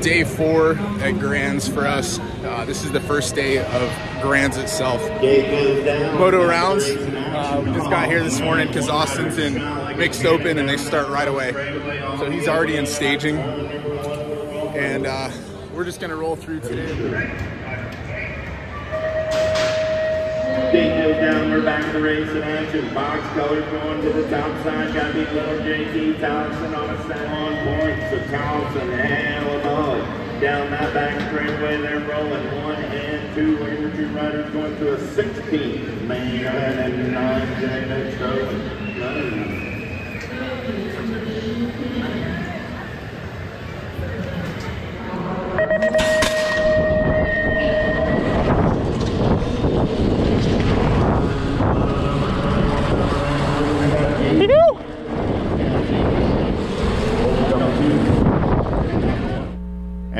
day four at Grands for us. Uh, this is the first day of Grands itself. Moto rounds. Uh, we just got here this morning because Austin's in mixed open and they start right away. So he's already in staging. And uh, we're just going to roll through today. Down, we're back to the race in action. Box colors going to the top side. Got to little JT Townsend on a set on point. So Townsend, hell of a Down that back straightaway, they're rolling one and two. Waiver two riders going to a 16. Main event and nine, J next over.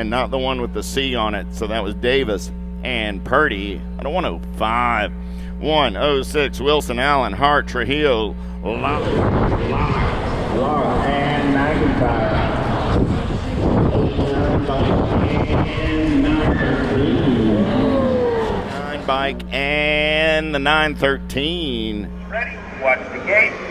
and not the one with the C on it. So that was Davis and Purdy. I don't want to 5 106 Wilson Allen Hart Trujillo Laura and McIntyre. Nine bike and the 913. Ready? Watch the gate.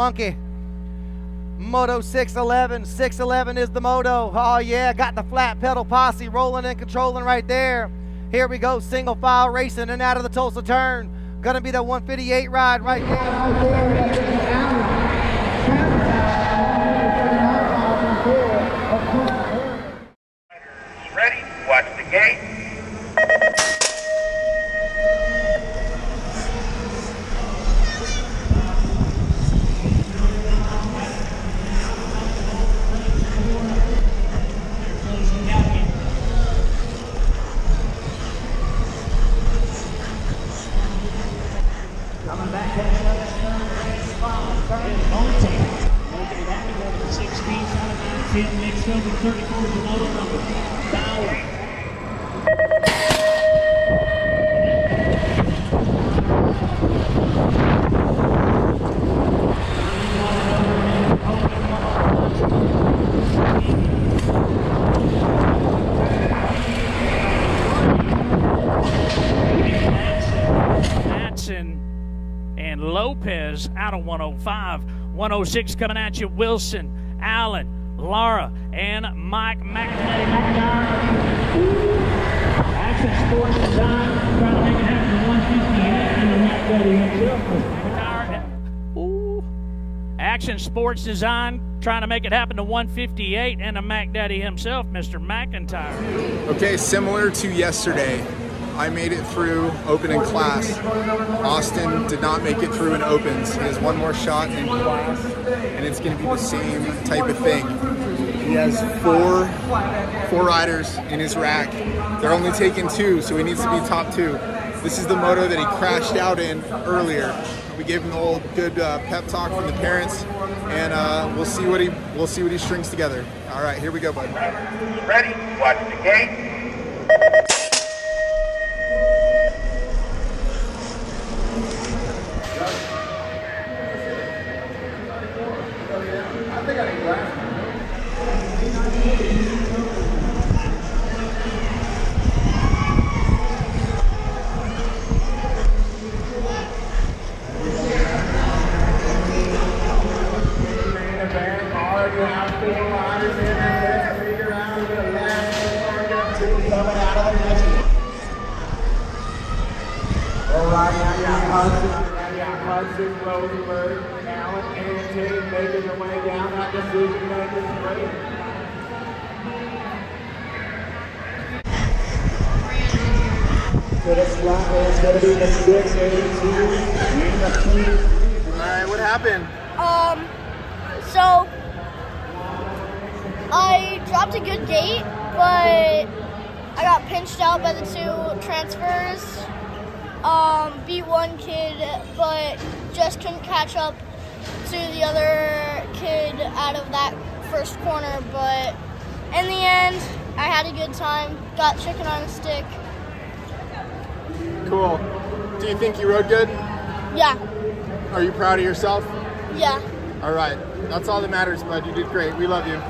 monkey. Moto 611. 611 is the moto. Oh, yeah. Got the flat pedal posse rolling and controlling right there. Here we go. Single file racing and out of the Tulsa turn. Gonna be the 158 ride right there. Ready? Watch the gate. Next over 34 is the moto number. And Lopez out of 105. 106 coming at you. Wilson, Allen, Lara, and Mike McNally. Action Sports Design trying to make it happen to 158 and the Mac Daddy himself. McIntyre. Ooh. Action Sports Design trying to make it happen to 158 and the Mac Daddy himself, Mr. McIntyre. Okay, similar to yesterday, I made it through open in class. Austin did not make it through in opens. He has one more shot in class, and it's going to be the same type of thing. He has four four riders in his rack. They're only taking two, so he needs to be top two. This is the moto that he crashed out in earlier. We gave him the old good uh, pep talk from the parents, and uh, we'll see what he we'll see what he strings together. All right, here we go, bud. Ready? Watch the gate. Hudson, Rosenberg, Allen, and Tate making their way down that decision-making straight. So this flat is going to be the 682 and the 2. All right, what happened? Um, so I dropped a good gate, but I got pinched out by the two transfers. Um, beat one kid, but just couldn't catch up to the other kid out of that first corner. But in the end, I had a good time. Got chicken on a stick. Cool. Do you think you rode good? Yeah, Are you proud of yourself? yeah. All right. That's all that matters, bud. You did great. We love you.